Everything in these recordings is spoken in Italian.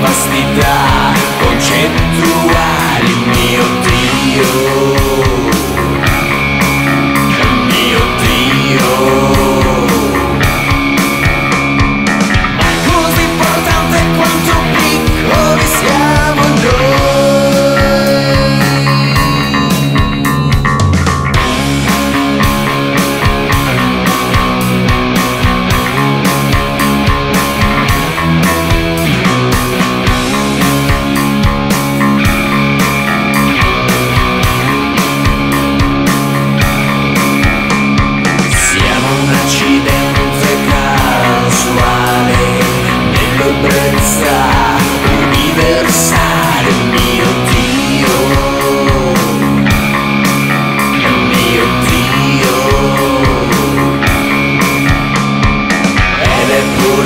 vastità concettuali.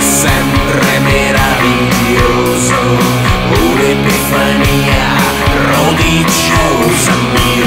sempre meraviglioso, un'epifania prodigiosa mia.